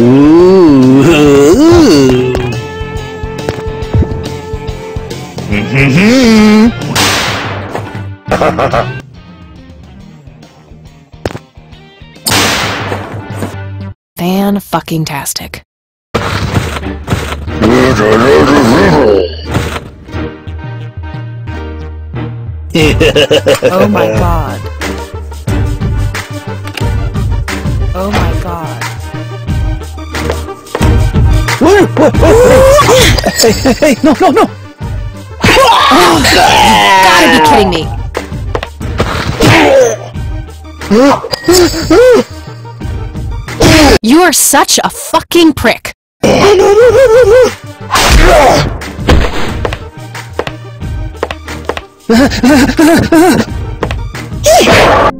Ooh. Fan fucking tastic. Oh my god. Oh my Hey, hey, no, no, no! Gotta be kidding me. You are such a fucking prick.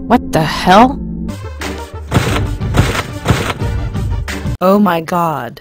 What the hell? Oh my god.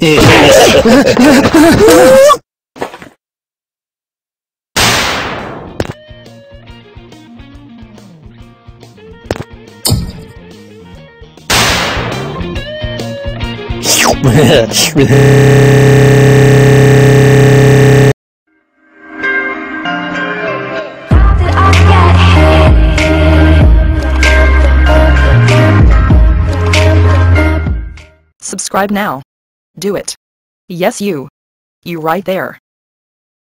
Hit? Subscribe now. Do it. Yes, you. You right there.